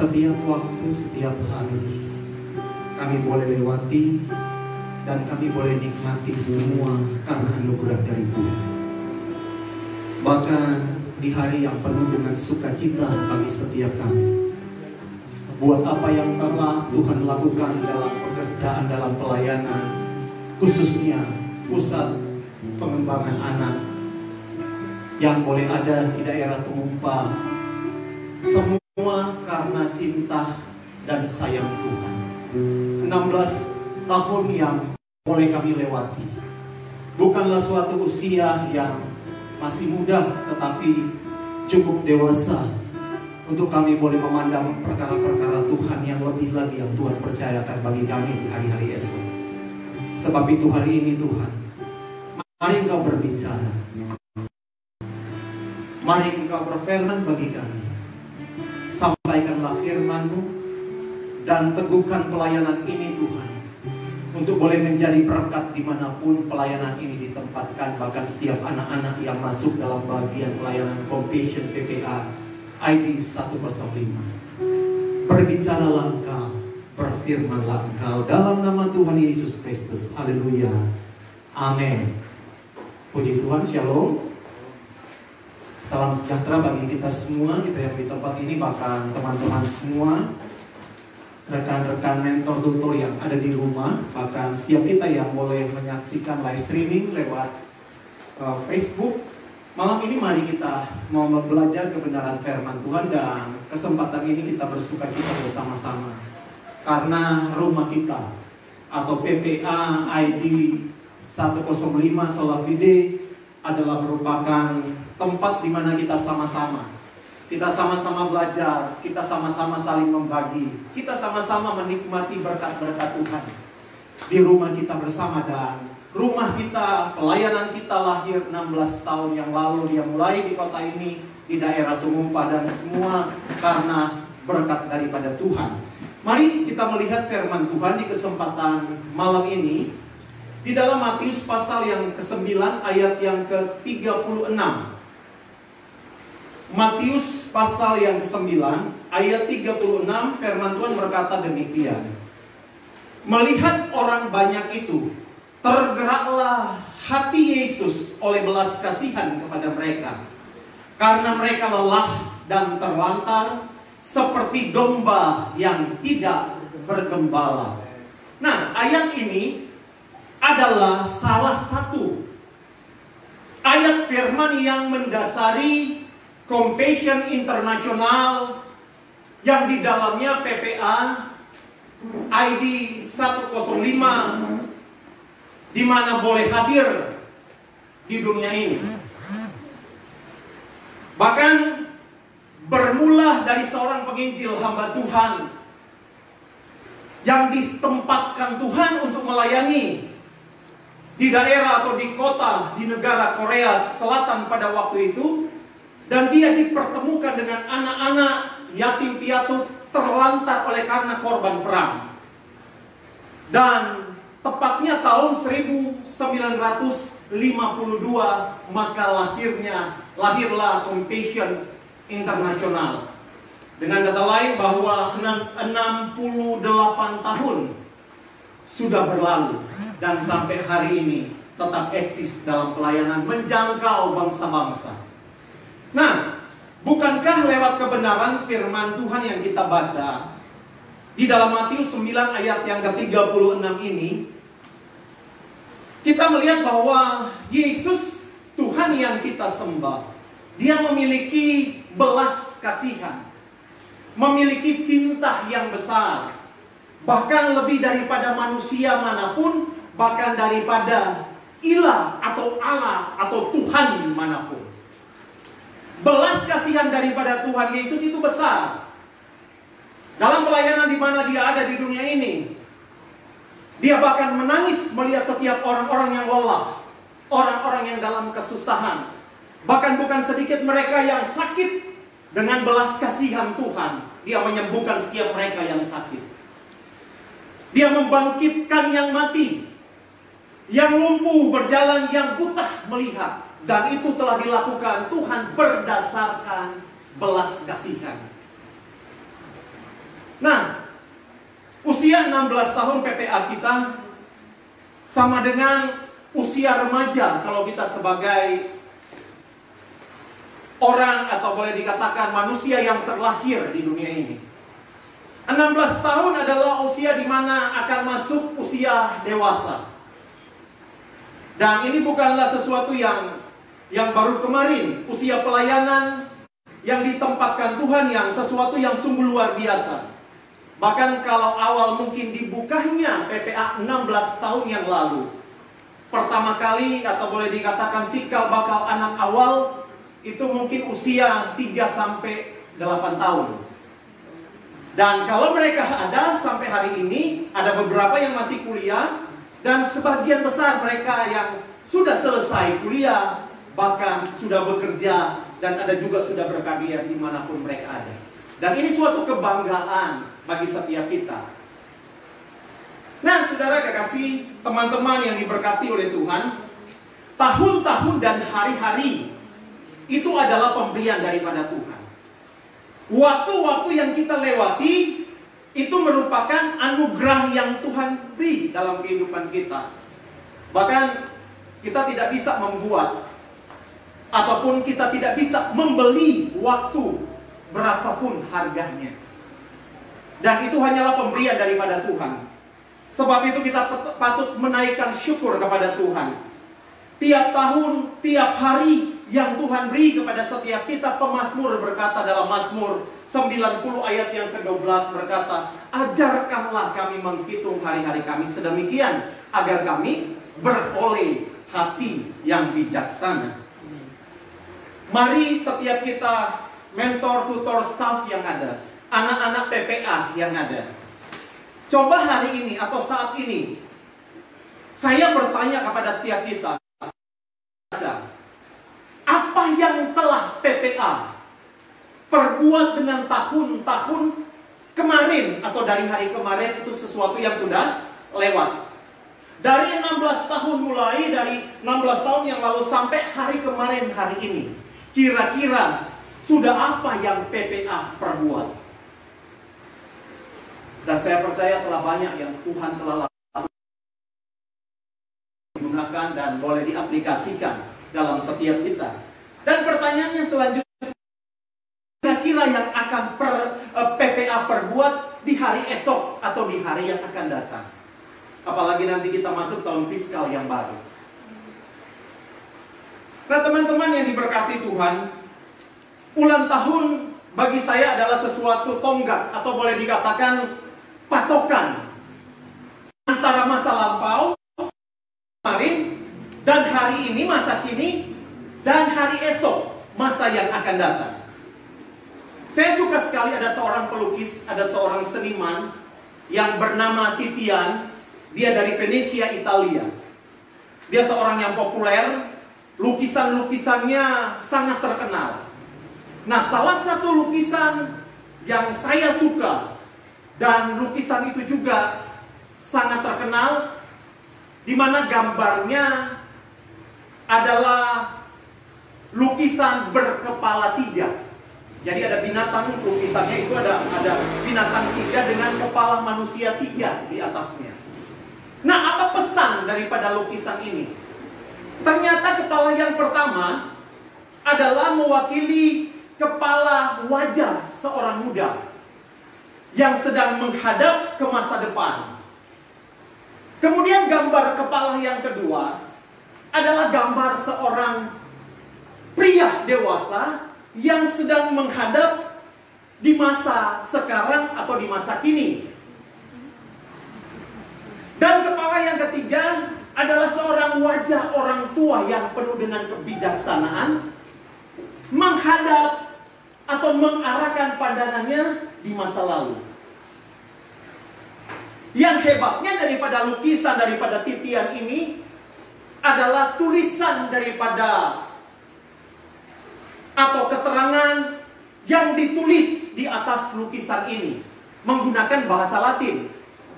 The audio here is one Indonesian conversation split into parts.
setiap waktu, setiap hari kami boleh lewati dan kami boleh nikmati semua karena anugerah dari Tuhan. Bahkan di hari yang penuh dengan sukacita bagi setiap kami. Buat apa yang telah Tuhan lakukan dalam pekerjaan, dalam pelayanan, khususnya pusat pengembangan anak yang boleh ada di daerah Tumumpa. Semua karena cinta dan sayang Tuhan. 16 tahun yang boleh kami lewati. Bukanlah suatu usia yang masih muda tetapi cukup dewasa untuk kami boleh memandang perkara-perkara Tuhan yang lebih lagi yang Tuhan percayakan bagi kami di hari-hari esok. Sebab itu hari ini Tuhan, mari Engkau berbicara. Mari Engkau berfirman bagi kami. Dan teguhkan pelayanan ini Tuhan untuk boleh menjadi berkat di mana pun pelayanan ini ditempatkan. Bahkan setiap anak-anak yang masuk dalam bagian pelayanan compassion PPA ID 105 berbicaralah engkau berfirmanlah engkau dalam nama Tuhan Yesus Kristus. Haleluya. Amin. Puji Tuhan shalom. Salam sejahtera bagi kita semua kita yang di tempat ini bahkan teman-teman semua rekan-rekan mentor tutor yang ada di rumah, bahkan setiap kita yang boleh menyaksikan live streaming lewat uh, Facebook. Malam ini mari kita mau belajar kebenaran firman Tuhan dan kesempatan ini kita bersuka cita bersama-sama. Karena rumah kita atau PPA ID 105 Solafide adalah merupakan tempat di mana kita sama-sama kita sama-sama belajar, kita sama-sama saling membagi, kita sama-sama menikmati berkat-berkat Tuhan di rumah kita bersama dan rumah kita, pelayanan kita lahir 16 tahun yang lalu dia mulai di kota ini di daerah Tumumpa dan semua karena berkat daripada Tuhan. Mari kita melihat firman Tuhan di kesempatan malam ini di dalam Matius pasal yang ke-9 ayat yang ke-36. Matius pasal yang ke-9 ayat 36 firman Tuhan berkata demikian. Melihat orang banyak itu, tergeraklah hati Yesus oleh belas kasihan kepada mereka. Karena mereka lelah dan terlantar seperti domba yang tidak bergembala. Nah, ayat ini adalah salah satu ayat firman yang mendasari Compassion Internasional yang di dalamnya PPA ID 105 di mana boleh hadir di dunia ini. Bahkan bermula dari seorang penginjil hamba Tuhan yang ditempatkan Tuhan untuk melayani di daerah atau di kota di negara Korea Selatan pada waktu itu dan dia dipertemukan dengan anak-anak yatim piatu terlantar oleh karena korban perang. Dan tepatnya tahun 1952 maka lahirnya lahirlah Compassion Internasional. Dengan kata lain bahwa 68 tahun sudah berlalu dan sampai hari ini tetap eksis dalam pelayanan menjangkau bangsa-bangsa. Nah, bukankah lewat kebenaran firman Tuhan yang kita baca di dalam Matius 9 ayat yang ke-36 ini kita melihat bahwa Yesus Tuhan yang kita sembah, dia memiliki belas kasihan, memiliki cinta yang besar, bahkan lebih daripada manusia mana pun, bahkan daripada ilah atau Allah atau Tuhan mana pun. Belas kasihan daripada Tuhan Yesus itu besar. Dalam pelayanan di mana dia ada di dunia ini, dia bahkan menangis melihat setiap orang-orang yang lelah, orang-orang yang dalam kesusahan. Bahkan bukan sedikit mereka yang sakit dengan belas kasihan Tuhan, dia menyembuhkan setiap mereka yang sakit. Dia membangkitkan yang mati, yang lumpuh berjalan, yang buta melihat. Dan itu telah dilakukan Tuhan berdasarkan belas kasihan. Nah, usia 16 tahun PPA kita sama dengan usia remaja kalau kita sebagai orang atau boleh dikatakan manusia yang terlahir di dunia ini. 16 tahun adalah usia di mana akan masuk usia dewasa. Dan ini bukanlah sesuatu yang yang baru kemarin, usia pelayanan yang ditempatkan Tuhan yang sesuatu yang sungguh luar biasa. Bahkan kalau awal mungkin dibukanya PPA 16 tahun yang lalu. Pertama kali atau boleh dikatakan cikal bakal anak awal itu mungkin usia 3 sampai 8 tahun. Dan kalau mereka ada sampai hari ini, ada beberapa yang masih kuliah, dan sebagian besar mereka yang sudah selesai kuliah, bahkan sudah bekerja, dan ada juga sudah berkarya di mana pun mereka ada. Dan ini suatu kebanggaan bagi setiap kita. Nah, saudara kekasih, teman-teman yang diberkati oleh Tuhan, tahun-tahun dan hari-hari itu adalah pemberian daripada Tuhan. Waktu-waktu yang kita lewati itu merupakan anugerah yang Tuhan beri dalam kehidupan kita. Bahkan kita tidak bisa membuat ataupun kita tidak bisa membeli waktu berapapun harganya. Dan itu hanyalah pemberian daripada Tuhan. Sebab itu kita patut menaikkan syukur kepada Tuhan. Tiap tahun, tiap hari yang Tuhan beri kepada setiap kita pemazmur berkata dalam Mazmur 90 ayat yang ke-12 berkata, "Ajarkanlah kami menghitung hari-hari kami sedemikian agar kami beroleh hati yang bijaksana." Mari setiap kita mentor, tutor, staff yang ada, anak-anak PPA yang ada. Coba hari ini atau saat ini saya bertanya kepada setiap kita, apa yang telah PPA perbuat dengan tahun-tahun kemarin atau dari hari kemarin itu sesuatu yang sudah lewat. Dari 16 tahun mulai dari 16 tahun yang lalu sampai hari kemarin hari ini. Kira-kira sudah apa yang PPA perbuat? Dan saya percaya telah banyak yang Tuhan telah lakukan digunakan dan boleh diaplikasikan dalam setiap kita. Dan pertanyaannya selanjutnya, kira-kira yang akan per, eh, PPA perbuat di hari esok atau di hari yang akan datang? Apalagi nanti kita masuk tahun fiskal yang baru. Nah teman-teman yang diberkati Tuhan, ulang tahun bagi saya adalah sesuatu tonggak atau boleh dikatakan patokan antara masa lampau kemarin dan hari ini masa kini dan hari esok masa yang akan datang. Saya suka sekali ada seorang pelukis, ada seorang seniman yang bernama Titian. Dia dari Venesia, Italia. Dia seorang yang populer, lukisan-lukisannya sangat terkenal. Nah, salah satu lukisan yang saya suka dan lukisan itu juga sangat terkenal di mana gambarnya adalah lukisan berkepala tiga. Jadi ada binatang lukisannya itu ada ada binatang tiga dengan kepala manusia tiga di atasnya. Nah, apa pesan daripada lukisan ini? Ternyata kepala yang pertama adalah mewakili kepala wajah seorang muda yang sedang menghadap ke masa depan. Kemudian gambar kepala yang kedua adalah gambar seorang pria dewasa yang sedang menghadap di masa sekarang atau di masa kini. Dan kepala yang ketiga adalah seorang wajah orang tua yang penuh dengan kebijaksanaan menghadap atau mengarahkan pandangannya di masa lalu. Yang hebatnya daripada lukisan daripada titian ini adalah tulisan daripada atau keterangan yang ditulis di atas lukisan ini menggunakan bahasa Latin.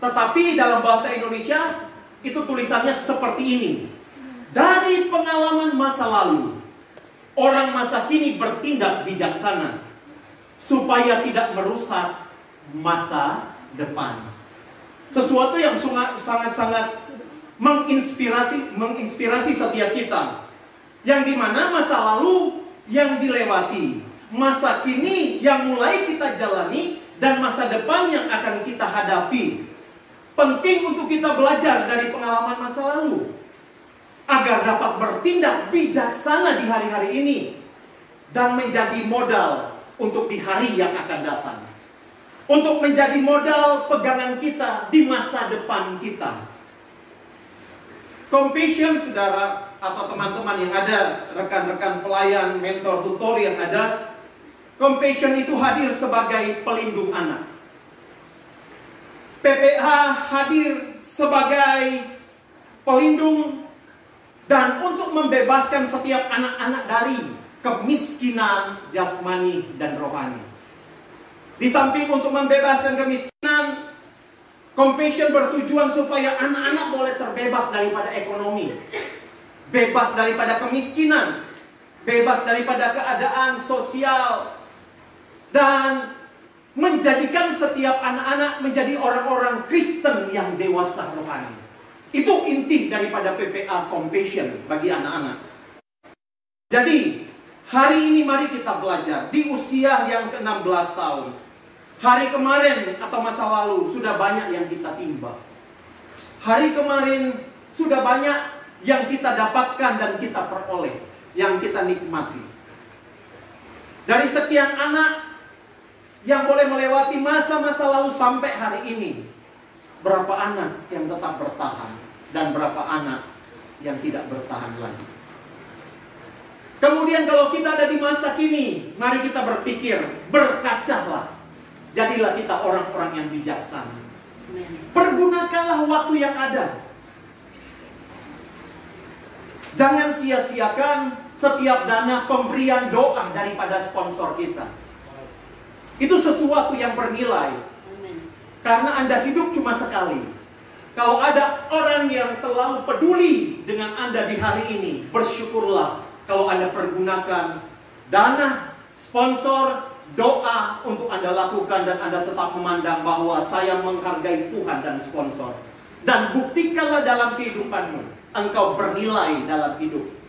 Tetapi dalam bahasa Indonesia itu tulisannya seperti ini. Dari pengalaman masa lalu, orang masa kini bertindak bijaksana supaya tidak merusak masa depan. Sesuatu yang sangat-sangat menginspirasi, menginspirasi setiap kita. Yang di mana masa lalu yang dilewati, masa kini yang mulai kita jalani, dan masa depan yang akan kita hadapi. Penting untuk kita belajar dari pengalaman masa lalu. Agar dapat bertindak bijaksana di hari-hari ini. Dan menjadi modal untuk di hari yang akan datang. Untuk menjadi modal pegangan kita di masa depan kita. Compassion, saudara, atau teman-teman yang ada, rekan-rekan pelayan, mentor, tutor yang ada, Compassion itu hadir sebagai pelindung anak. PPH hadir sebagai pelindung dan untuk membebaskan setiap anak-anak dari kemiskinan jasmani dan rohani. Di samping untuk membebaskan kemiskinan, Compassion bertujuan supaya anak-anak boleh terbebas daripada ekonomi, bebas daripada kemiskinan, bebas daripada keadaan sosial, dan menjadikan setiap anak-anak menjadi orang-orang Kristen yang dewasa rohani. Itu inti daripada PPA Compassion bagi anak-anak. Jadi, hari ini mari kita belajar di usia yang ke-16 tahun. Hari kemarin atau masa lalu sudah banyak yang kita timba. Hari kemarin sudah banyak yang kita dapatkan dan kita peroleh, yang kita nikmati. Dari sekian anak yang boleh melewati masa-masa lalu sampai hari ini. Berapa anak yang tetap bertahan dan berapa anak yang tidak bertahan lagi. Kemudian kalau kita ada di masa kini, mari kita berpikir, berkacalah. Jadilah kita orang-orang yang bijaksana. Pergunakanlah waktu yang ada. Jangan sia-siakan setiap dana pemberian doa daripada sponsor kita. Itu sesuatu yang bernilai. Karena Anda hidup cuma sekali. Kalau ada orang yang terlalu peduli dengan Anda di hari ini, bersyukurlah kalau Anda pergunakan dana, sponsor, doa untuk Anda lakukan dan Anda tetap memandang bahwa saya menghargai Tuhan dan sponsor. Dan buktikanlah dalam kehidupanmu, engkau bernilai dalam hidup.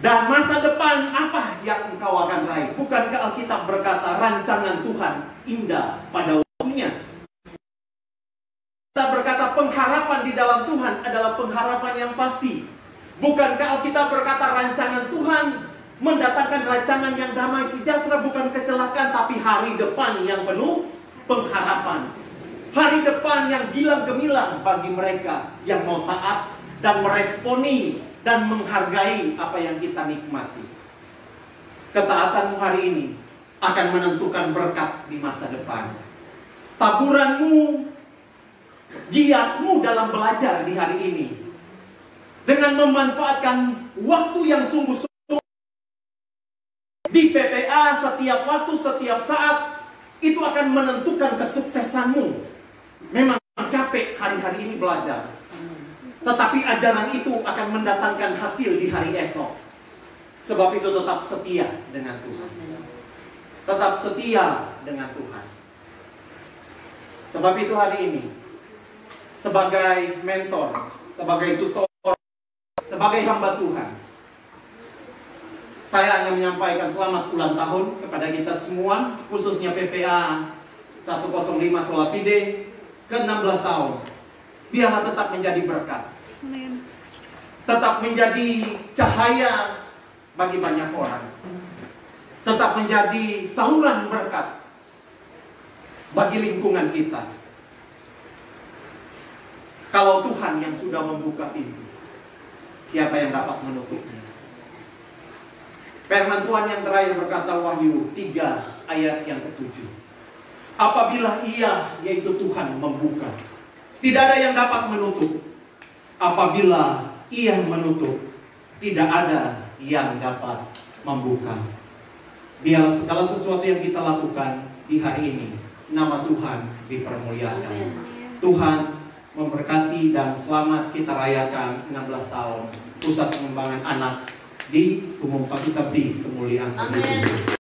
Dan masa depan apa yang engkau akan raih? Bukankah Alkitab berkata rancangan Tuhan indah pada waktunya? Kita berkata pengharapan di dalam Tuhan adalah pengharapan yang pasti. Bukankah Alkitab berkata rancangan Tuhan mendatangkan rancangan yang damai sejahtera bukan kecelakaan tapi hari depan yang penuh pengharapan. Hari depan yang gilang gemilang bagi mereka yang mau taat dan meresponi dan menghargai apa yang kita nikmati. Ketaatanmu hari ini akan menentukan berkat di masa depan. Taburanmu, giatmu dalam belajar di hari ini. Dengan memanfaatkan waktu yang sungguh-sungguh di PPA setiap waktu, setiap saat, itu akan menentukan kesuksesanmu. Memang capek hari-hari ini belajar. Tetapi ajaran itu akan mendatangkan hasil di hari esok. Sebab itu tetap setia dengan Tuhan. Tetap setia dengan Tuhan. Sebab itu hari ini, sebagai mentor, sebagai tutor, sebagai hamba Tuhan, saya hanya menyampaikan selamat ulang tahun kepada kita semua, khususnya PPA 105 Solapide ke 16 tahun biarlah tetap menjadi berkat. Tetap menjadi cahaya bagi banyak orang. Tetap menjadi saluran berkat bagi lingkungan kita. Kalau Tuhan yang sudah membuka pintu, siapa yang dapat menutupnya? Firman Tuhan yang terakhir berkata Wahyu 3 ayat yang ketujuh. Apabila ia yaitu Tuhan membuka tidak ada yang dapat menutup. Apabila ia menutup, tidak ada yang dapat membuka. Biarlah segala sesuatu yang kita lakukan di hari ini, nama Tuhan dipermuliakan. Tuhan memberkati dan selamat kita rayakan 16 tahun Pusat Pengembangan Anak di Tumumpa kita beri kemuliaan. Amin.